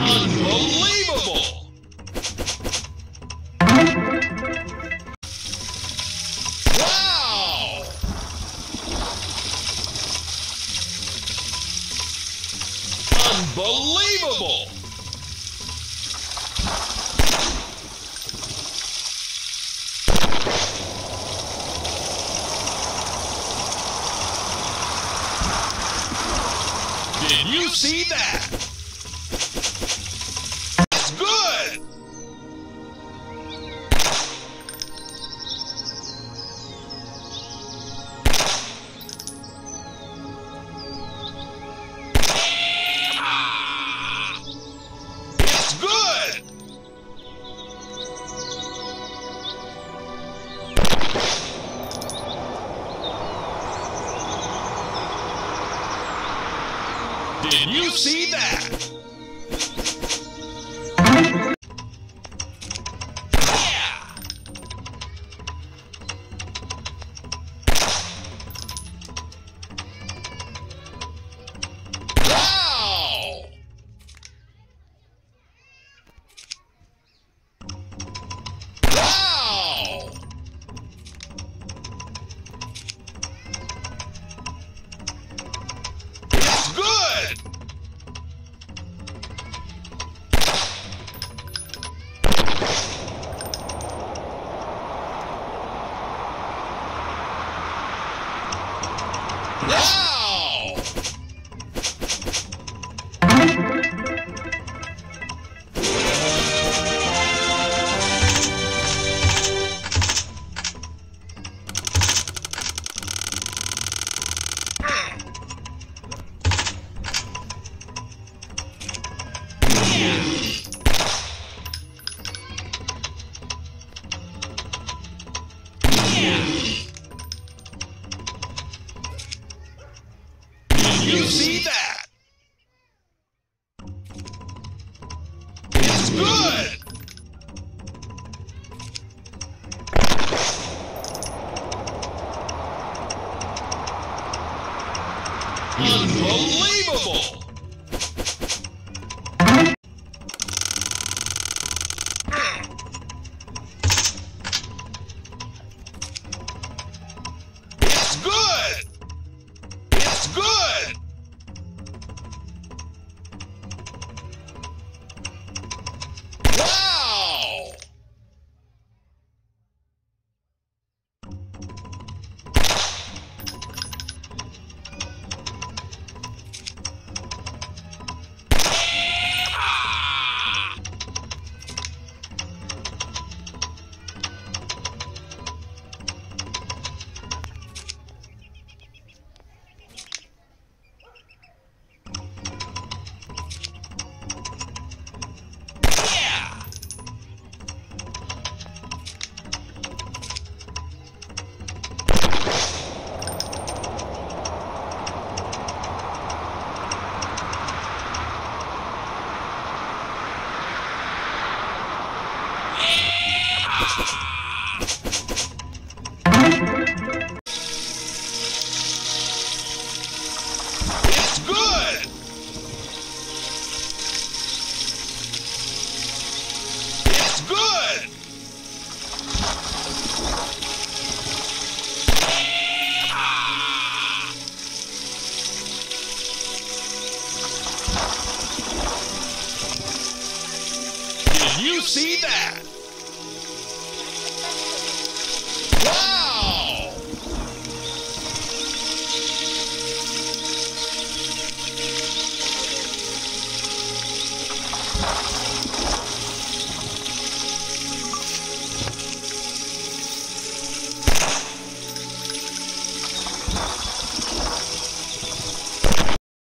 Unbelievable! Unbelievable! Did you see that? Did you see that? You see that? It's good! Unbelievable! Did you see that?